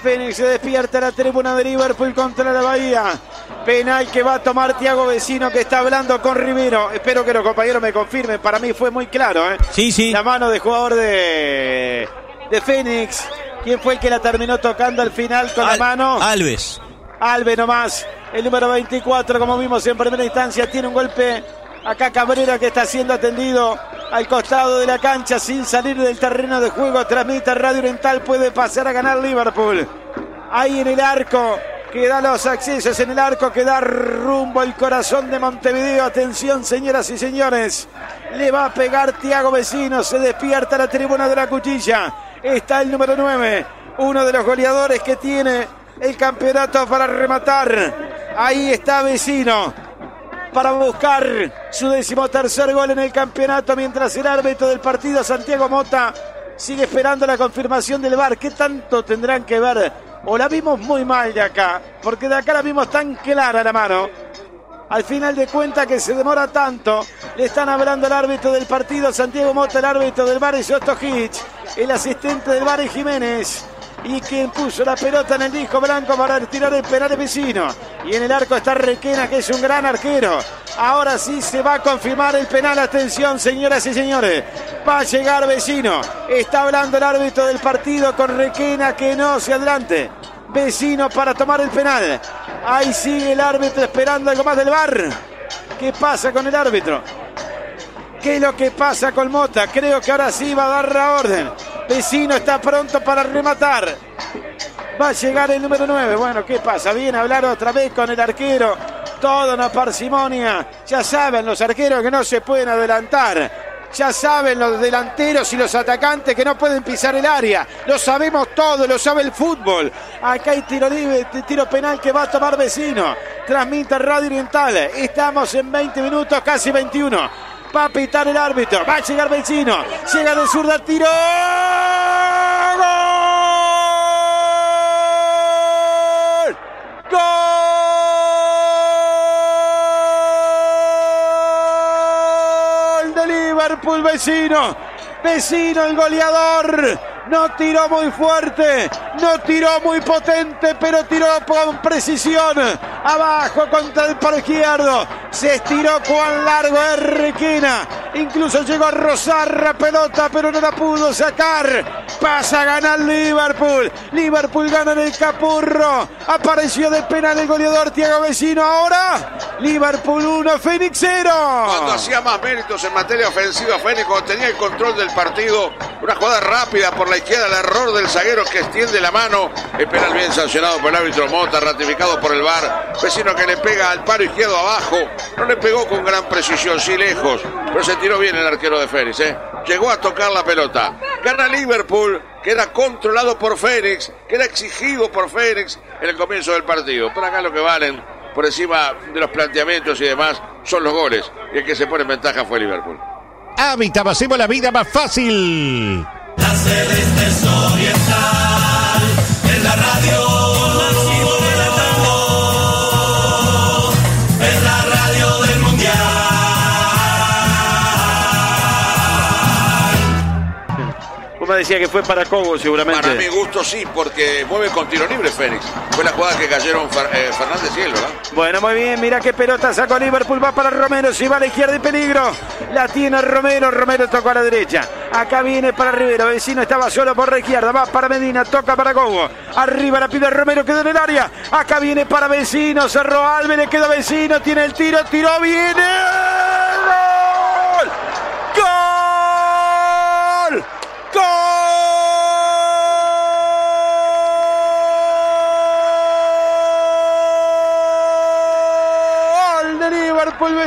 Fénix se despierta la tribuna de Liverpool contra la Bahía. Penal que va a tomar Tiago Vecino que está hablando con Rivero. Espero que los compañeros me confirmen. Para mí fue muy claro. ¿eh? Sí, sí. La mano de jugador de, de Fénix. ¿Quién fue el que la terminó tocando al final con la mano? Alves. Albe nomás. El número 24, como vimos en primera instancia, tiene un golpe. Acá Cabrera que está siendo atendido al costado de la cancha sin salir del terreno de juego. Transmite Radio Oriental, puede pasar a ganar Liverpool. Ahí en el arco, que da los accesos en el arco, que da rumbo al corazón de Montevideo. Atención, señoras y señores. Le va a pegar Tiago Vecino, se despierta la tribuna de la cuchilla. Está el número 9, uno de los goleadores que tiene el campeonato para rematar. Ahí está Vecino para buscar su decimotercer gol en el campeonato mientras el árbitro del partido Santiago Mota sigue esperando la confirmación del VAR. ¿Qué tanto tendrán que ver? O la vimos muy mal de acá, porque de acá la vimos tan clara la mano. Al final de cuenta que se demora tanto, le están hablando al árbitro del partido Santiago Mota, el árbitro del VAR es Otto Hitch, el asistente del VAR Jiménez. Y quien puso la pelota en el disco blanco para retirar el penal es vecino. Y en el arco está Requena, que es un gran arquero. Ahora sí se va a confirmar el penal. Atención, señoras y señores. Va a llegar vecino. Está hablando el árbitro del partido con Requena que no se adelante. Vecino para tomar el penal. Ahí sigue el árbitro esperando algo más del bar. ¿Qué pasa con el árbitro? ¿Qué es lo que pasa con Mota? Creo que ahora sí va a dar la orden. Vecino está pronto para rematar. Va a llegar el número 9. Bueno, ¿qué pasa? Viene a hablar otra vez con el arquero. Toda una parsimonia. Ya saben los arqueros que no se pueden adelantar. Ya saben los delanteros y los atacantes que no pueden pisar el área. Lo sabemos todo, lo sabe el fútbol. Acá hay tiro libre, tiro penal que va a tomar vecino. Transmite Radio Oriental. Estamos en 20 minutos, casi 21. Va a pitar el árbitro. Va a llegar vecino. Llega de zurda, tiro. Liverpool, vecino! Vecino, el goleador. No tiró muy fuerte, no tiró muy potente, pero tiró con precisión. Abajo contra el palo izquierdo. Se estiró cuán largo es Requena. Incluso llegó a rozar la pelota, pero no la pudo sacar. Pasa a ganar Liverpool. Liverpool gana en el Capurro. Apareció de penal el goleador Tiago Vecino. Ahora, Liverpool 1, Fénix 0. Cuando hacía más méritos en materia ofensiva, Fénix, cuando tenía el control del partido, una jugada rápida por la izquierda, el error del zaguero que extiende la mano, el penal bien sancionado por el árbitro Mota, ratificado por el VAR, vecino que le pega al paro izquierdo abajo, no le pegó con gran precisión, sí lejos, pero se tiró bien el arquero de Fénix, ¿eh? llegó a tocar la pelota, gana Liverpool, que era controlado por Fénix, que era exigido por Fénix en el comienzo del partido, pero acá lo que valen por encima de los planteamientos y demás son los goles, y el que se pone en ventaja fue Liverpool. Hábitat, hacemos la vida más fácil. La Celeste Oriental en la radio Decía que fue para Cobo seguramente. Para mi gusto sí, porque mueve con tiro libre Fénix. Fue la jugada que cayeron Fer- eh, Fernández y él, ¿verdad? Bueno, muy bien, mira qué pelota sacó Liverpool, va para Romero, si va a la izquierda y peligro. La tiene Romero, Romero tocó a la derecha. Acá viene para Rivero, vecino estaba solo por la izquierda, va para Medina, toca para Cobo. Arriba la pide Romero, quedó en el área. Acá viene para vecino, cerró Alves, le quedó vecino, tiene el tiro, tiró, viene.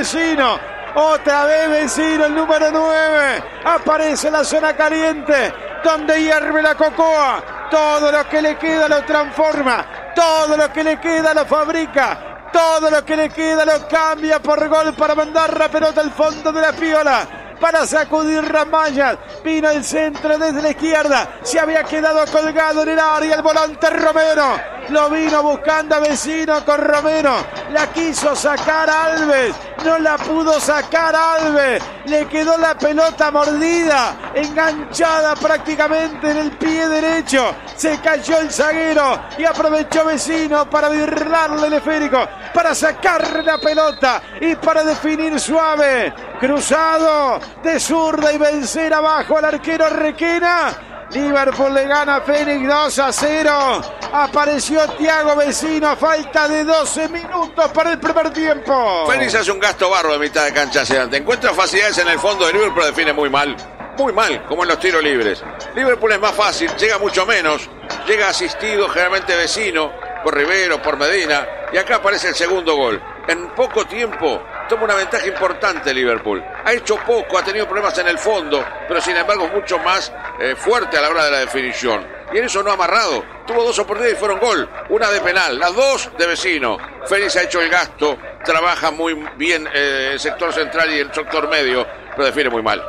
Vecino! Otra vez vecino, el número 9. Aparece la zona caliente, donde hierve la cocoa. Todo lo que le queda lo transforma. Todo lo que le queda lo fabrica. Todo lo que le queda lo cambia por gol para mandar la pelota al fondo de la piola para sacudir las mallas. Vino el centro desde la izquierda. Se había quedado colgado en el área el volante Romero. Lo vino buscando a vecino con Romero. La quiso sacar Alves. No la pudo sacar Alves. Le quedó la pelota mordida. Enganchada prácticamente en el pie derecho. Se cayó el zaguero y aprovechó vecino para virlarle el esférico. Para sacar la pelota y para definir suave. Cruzado de zurda y vencer abajo al arquero Requena. Liverpool le gana a Fénix 2 a 0. Apareció Tiago Vecino falta de 12 minutos para el primer tiempo. Fénix hace un gasto barro de mitad de cancha hacia adelante. Encuentra facilidades en el fondo de Liverpool, define muy mal. Muy mal, como en los tiros libres. Liverpool es más fácil, llega mucho menos. Llega asistido generalmente vecino, por Rivero, por Medina. Y acá aparece el segundo gol. En poco tiempo toma una ventaja importante Liverpool. Ha hecho poco, ha tenido problemas en el fondo, pero sin embargo mucho más eh, fuerte a la hora de la definición. Y en eso no ha amarrado. Tuvo dos oportunidades y fueron gol. Una de penal, las dos de vecino. Félix ha hecho el gasto, trabaja muy bien eh, el sector central y el sector medio, pero define muy mal.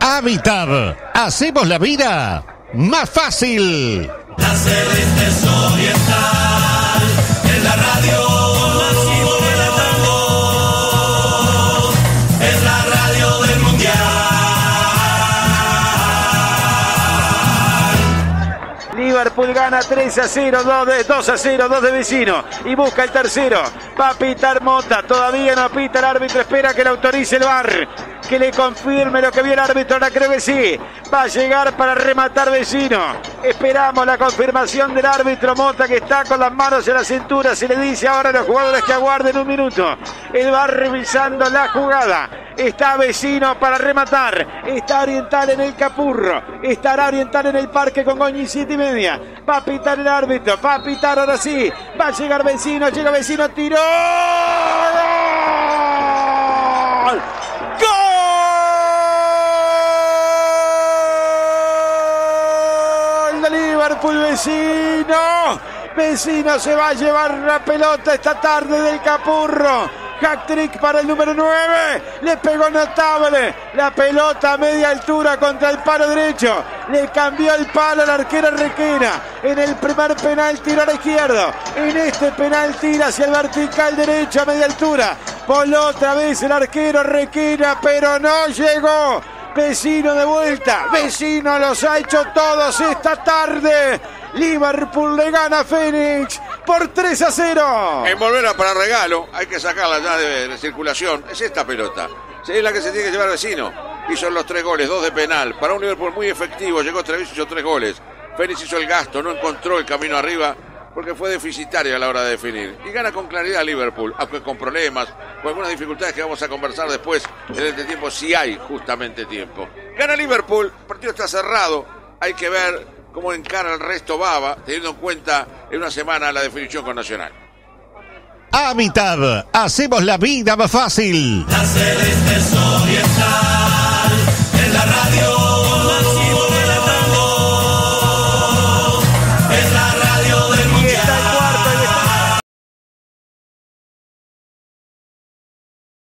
Habitat. Hacemos la vida más fácil. Liverpool gana 3 a 0, 2, de, 2 a 0, 2 de vecino. Y busca el tercero. Va a pitar Mota. Todavía no pita el árbitro. Espera que le autorice el bar. Que le confirme lo que vio el árbitro. Ahora creo que sí. Va a llegar para rematar vecino. Esperamos la confirmación del árbitro Mota que está con las manos en la cintura. Se le dice ahora a los jugadores que aguarden un minuto. Él va revisando la jugada. Está vecino para rematar. Está Oriental en el Capurro. Estará Oriental en el parque con Goñi 7 y media. Va a pitar el árbitro. Va a pitar ahora sí. Va a llegar vecino. Llega vecino. Tiró. ¡Gol! ¡Gol! De Liverpool vecino. Vecino se va a llevar la pelota esta tarde del Capurro. Hack trick para el número 9. Le pegó notable. La pelota a media altura contra el palo derecho. Le cambió el palo al arquero Requena. En el primer penal tiro a la izquierda. En este penal tira hacia el vertical derecho a media altura. Voló otra vez el arquero Requena, pero no llegó. Vecino de vuelta. Vecino los ha hecho todos esta tarde. Liverpool le gana a Fénix por 3 a 0. En volverla para regalo, hay que sacarla ya de, circulación. Es esta pelota. Es la que se tiene que llevar vecino. Hizo los tres goles, dos de penal. Para un Liverpool muy efectivo, llegó y hizo tres goles. Fénix hizo el gasto, no encontró el camino arriba porque fue deficitario a la hora de definir. Y gana con claridad Liverpool, aunque con problemas, con algunas dificultades que vamos a conversar después en este tiempo, si hay justamente tiempo. Gana Liverpool, el partido está cerrado, hay que ver cómo encara el resto Baba, teniendo en cuenta en una semana la definición con Nacional. Habitat. Hacemos la vida más fácil. La Celeste Oriental, en la radio